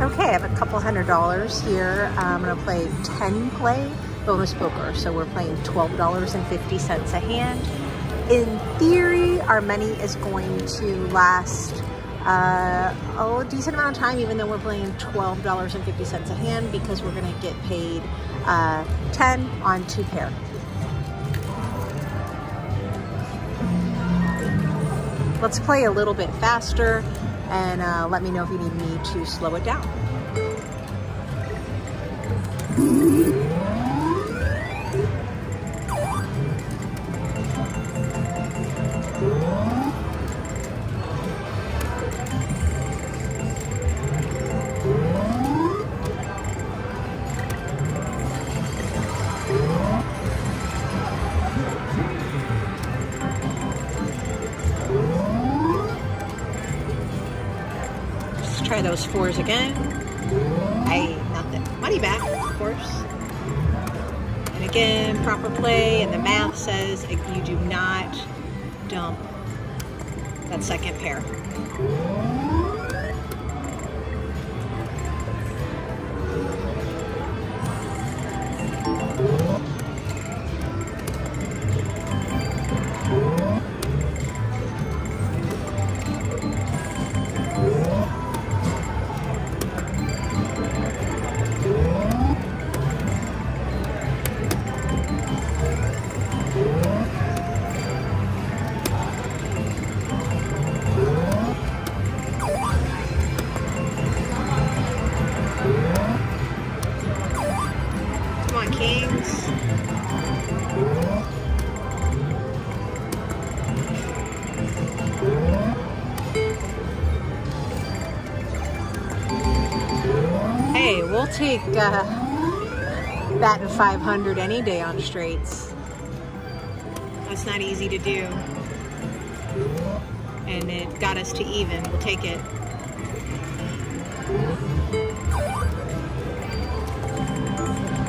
Okay, I have a couple hundred dollars here. Uh, I'm gonna play 10 play bonus poker. So we're playing $12.50 a hand. In theory, our money is going to last uh, oh, a decent amount of time, even though we're playing $12.50 a hand because we're gonna get paid uh, 10 on two pair. Let's play a little bit faster and uh, let me know if you need me to slow it down. Those fours again. I, not the money back, of course. And again, proper play, and the math says you do not dump that second pair. We'll take uh, batting 500 any day on straights. That's not easy to do. And it got us to even. We'll take it.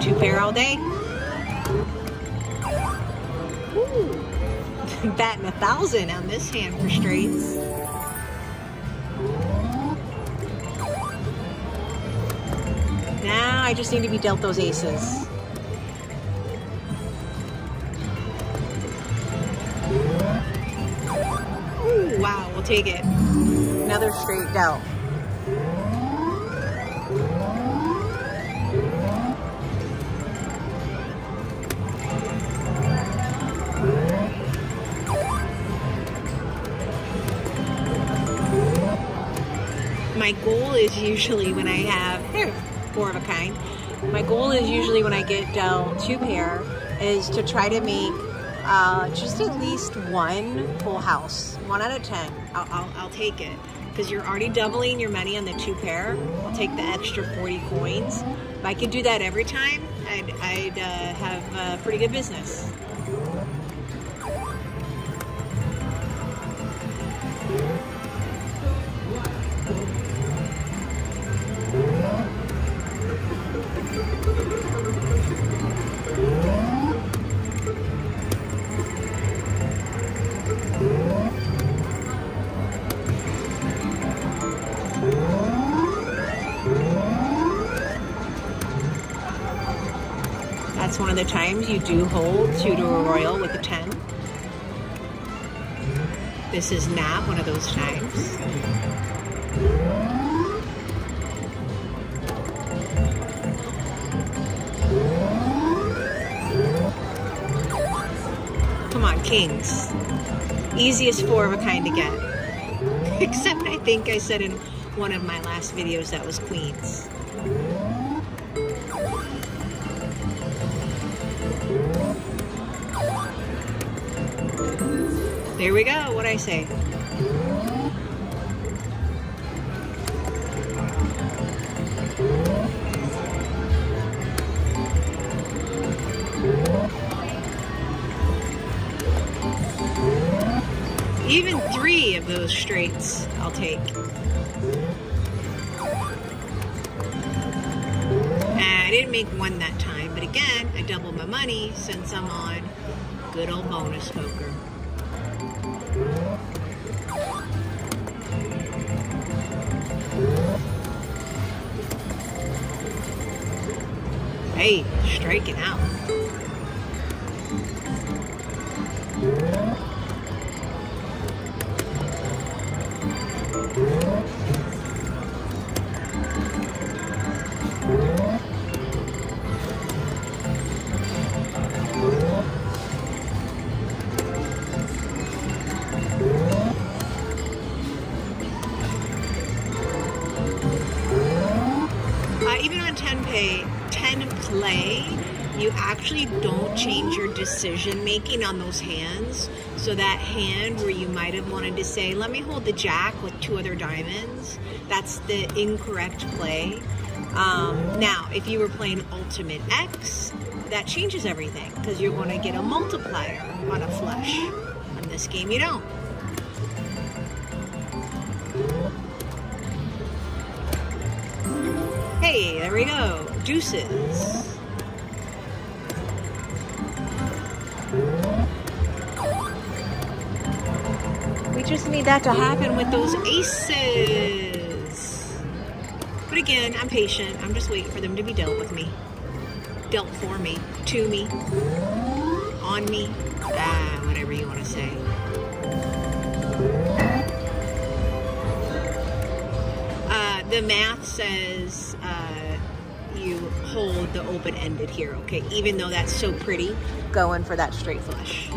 Two pair all day. Batting a thousand on this hand for straights. Now I just need to be dealt those aces. Ooh, wow, we'll take it. Another straight dealt. My goal is usually when I have, there, four of a kind. My goal is usually when I get down two pair is to try to make uh, just at least one full house, one out of 10. I'll, I'll, I'll take it because you're already doubling your money on the two pair. I'll take the extra 40 coins. If I could do that every time, I'd, I'd uh, have uh, pretty good business. The times you do hold two to a royal with a 10. This is not one of those times. Come on, kings. Easiest four of a kind to get. Except I think I said in one of my last videos that was queens. There we go, what I say. Even three of those straights I'll take. I didn't make one that time, but again, I doubled my money since I'm on good old bonus poker. Hey, striking out. Even on 10 pay, 10 play, you actually don't change your decision making on those hands. So that hand where you might have wanted to say, let me hold the jack with two other diamonds, that's the incorrect play. Um, now, if you were playing Ultimate X, that changes everything because you're going to get a multiplier on a flush. In this game, you don't. Hey, there we go. Deuces. We just need that to happen with those aces. But again, I'm patient. I'm just waiting for them to be dealt with me. Dealt for me. To me. On me. Ah, whatever you want to say. The math says uh, you hold the open-ended here, okay? Even though that's so pretty, going for that straight flush.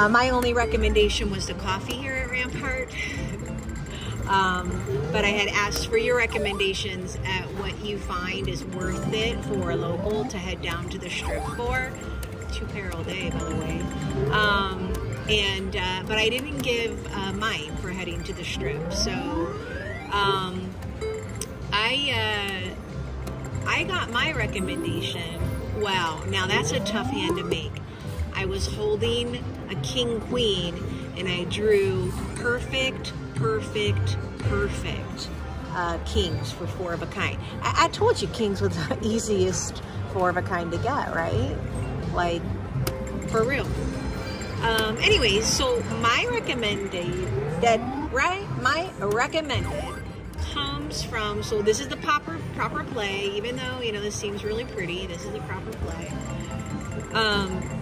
Uh, my only recommendation was the coffee here at Rampart. um, but I had asked for your recommendations at what you find is worth it for a local to head down to the strip for. Two pair all day, by the way. Um, and uh, but I didn't give uh, mine for heading to the strip, so um, I uh, I got my recommendation. Wow, now that's a tough hand to make. I was holding a king queen and I drew perfect, perfect, perfect uh, kings for four of a kind. I, I told you kings was the easiest four of a kind to get, right? Like, for real. Um, anyways, so my recommended, that right, my recommended comes from, so this is the proper, proper play, even though, you know, this seems really pretty, this is the proper play. Um,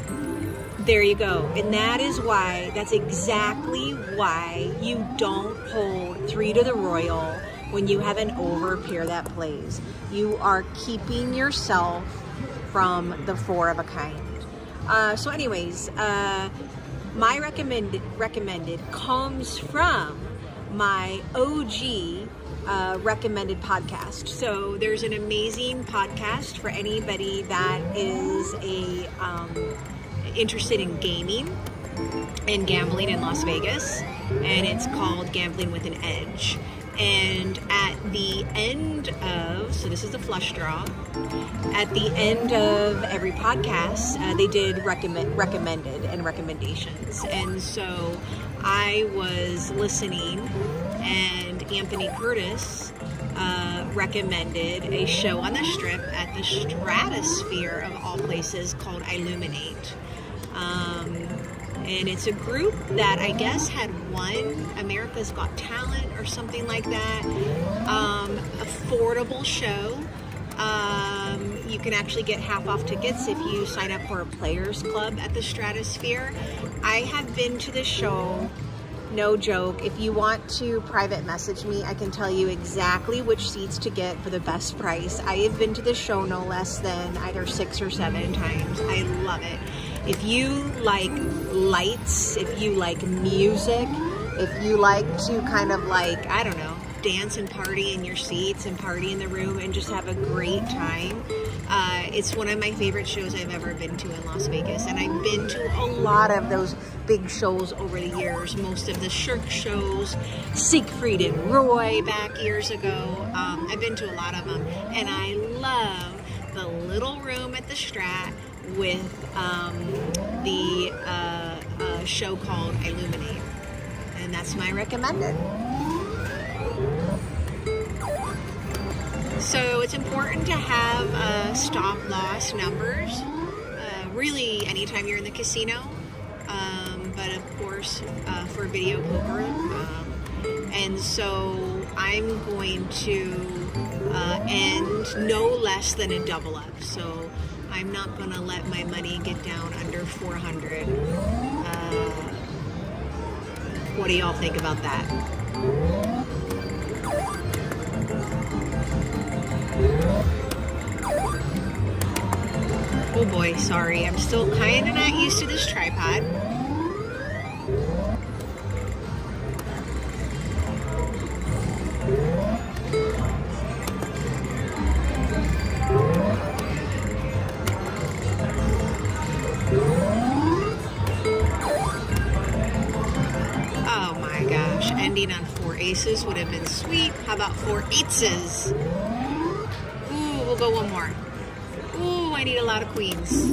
there you go. And that is why, that's exactly why you don't hold three to the royal when you have an over pair that plays. You are keeping yourself from the four of a kind. Uh, so anyways, uh, my recommended recommended comes from my OG uh, recommended podcast. So there's an amazing podcast for anybody that is a um, interested in gaming and gambling in Las Vegas, and it's called Gambling with an Edge. And at the end of, so this is the flush draw, at the end of every podcast, uh, they did recommend recommended and recommendations. And so I was listening, and Anthony Curtis uh, recommended a show on the strip at the Stratosphere of all places called Illuminate. Um, and it's a group that I guess had won America's Got Talent or something like that. Um, affordable show. Um, you can actually get half off tickets if you sign up for a players club at the Stratosphere. I have been to the show. No joke. If you want to private message me, I can tell you exactly which seats to get for the best price. I have been to the show no less than either six or seven times. I love it. if you like lights, if you like music, if you like to kind of like, I don't know, dance and party in your seats and party in the room and just have a great time. Uh, it's one of my favorite shows I've ever been to in Las Vegas. And I've been to a lot of those big shows over the years. Most of the Cirque shows, Siegfried and Roy back years ago. Um, I've been to a lot of them. And I love the little room at the Strat with um, the uh, uh, show called Illuminate. And that's my recommended. So it's important to have uh, stop loss numbers, uh, really anytime you're in the casino, um, but of course uh, for video poker. Um, and so I'm going to uh, end no less than a double up. So I'm not going to let my money get down under 400. Uh, what do y'all think about that? Oh boy, sorry. I'm still kind of not used to this tripod. Oh my gosh, ending on four aces would have been sweet. How about four eights? I need a lot of queens.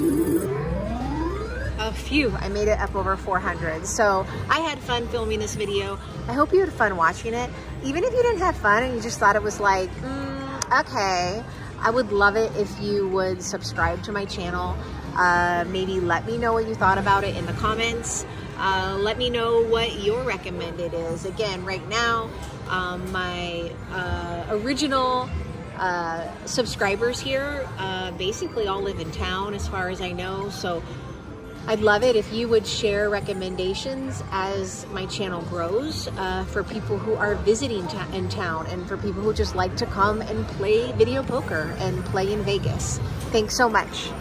A few. I made it up over 400. So I had fun filming this video. I hope you had fun watching it. Even if you didn't have fun and you just thought it was like, mm, okay, I would love it if you would subscribe to my channel. Uh, maybe let me know what you thought about it in the comments. Uh, let me know what your recommended is. Again, right now, um, my uh, original uh, subscribers here uh, basically all live in town as far as I know. So I'd love it if you would share recommendations as my channel grows uh, for people who are visiting in town and for people who just like to come and play video poker and play in Vegas. Thanks so much.